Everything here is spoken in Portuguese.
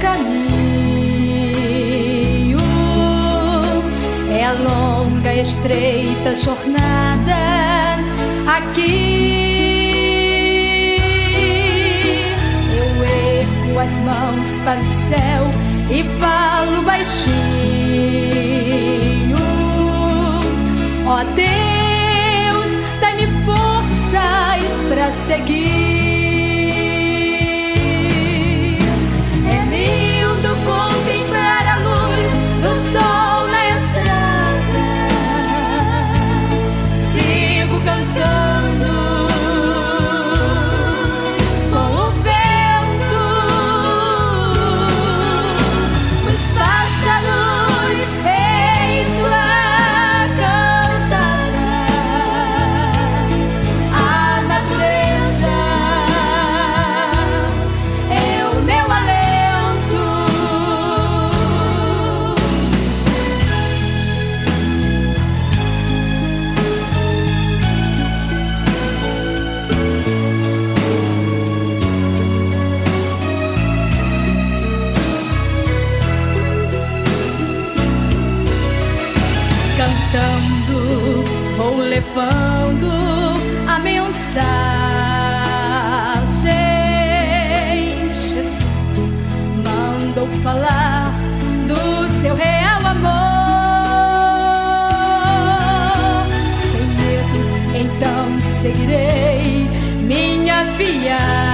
caminho. É a longa estreita jornada aqui. Eu ergo as mãos para o céu e falo baixinho. Ó oh Deus, dai-me forças para seguir. Cantando, vou levando a mensagem. Jesus mandou falar do seu real amor. Sem medo, então seguirei minha viagem.